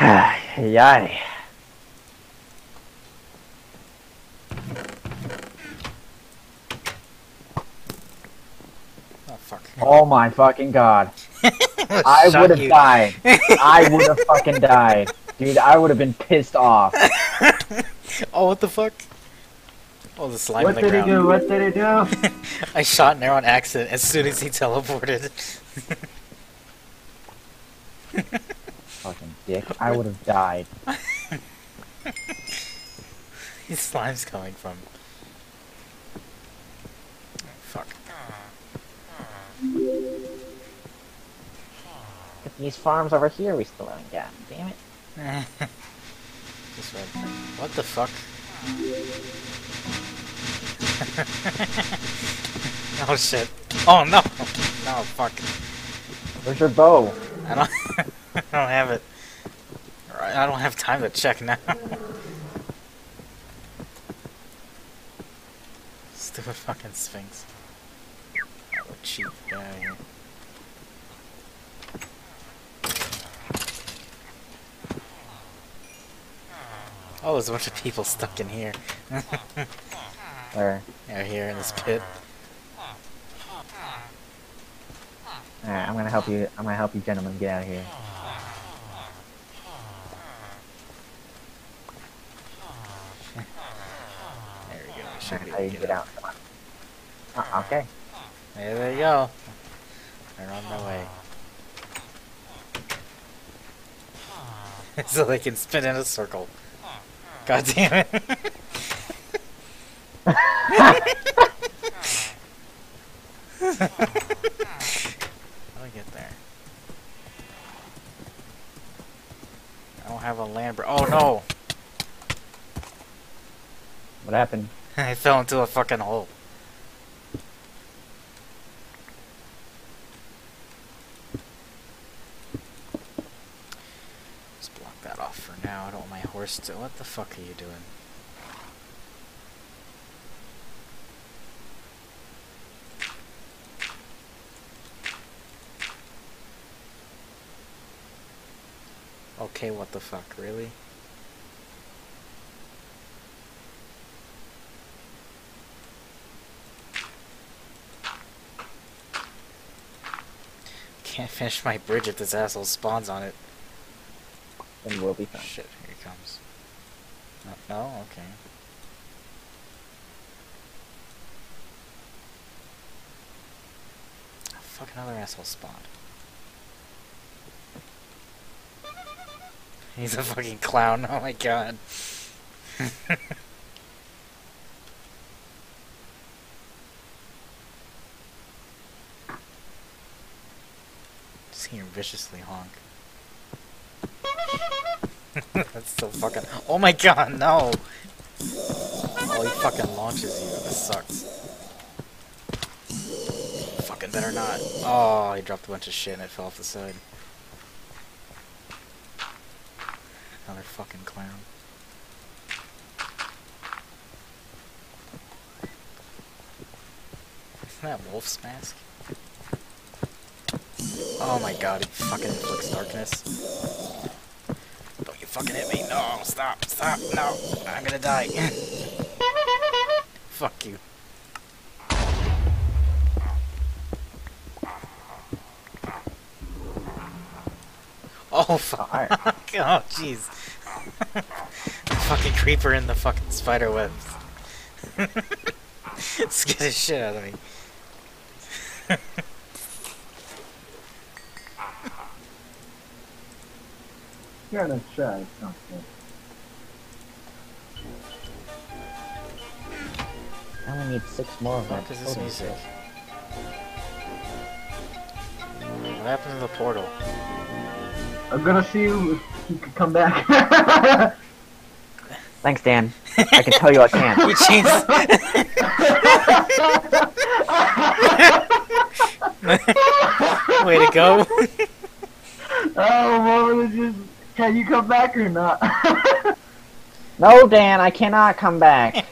Yay. Oh fuck. Oh my fucking god. I would have died. I would have fucking died. Dude, I would have been pissed off. Oh, what the fuck? Oh, the slime What in the did he do? What did he do? I shot Nair on accident as soon as he teleported. Fucking dick. I would have died. His slime's coming from. Fuck. But these farms over here we still haven't gotten. Damn it. This red thing. What the fuck? oh shit. Oh no! No, fuck. Where's your bow? I don't, have it. I don't have time to check now. Stupid fucking Sphinx. Oh, cheap guy. Oh, there's a bunch of people stuck in here. Yeah, here in this pit. Alright, I'm gonna help you. I'm gonna help you gentlemen get out of here. There we go. I should be How able you to get out? Come on. Uh, okay. There they go. They're on their way. so they can spin in a circle. God damn it. How do I get there? I don't have a Lambert. Oh no! What happened? I fell into a fucking hole. Just block that off for now. I don't want my horse to. What the fuck are you doing? Okay, what the fuck, really? Can't finish my bridge if this asshole spawns on it. Then we'll be fine. Shit, here he comes. No, no? okay. Fuck another asshole spawned. He's a fucking clown, oh my god. Hear viciously honk. That's so fucking. Oh my god, no! Oh, he fucking launches you. This sucks. Fucking better not. Oh, he dropped a bunch of shit and it fell off the side. Another fucking clown. Isn't that Wolf's mask? Oh my god, it fucking inflicts darkness. Don't you fucking hit me. No, stop, stop, no. I'm gonna die. Fuck you. Oh, fuck. Oh, jeez. fucking creeper in the fucking spider webs. Scared the shit out of me. You're gonna try something. I only need six more of that. What is this total. music? What happened to the portal? I'm gonna see you if you can come back. Thanks, Dan. I can tell you I can't. You changed. Way to go. oh, what was just? Can you come back or not? No, Dan, I cannot come back.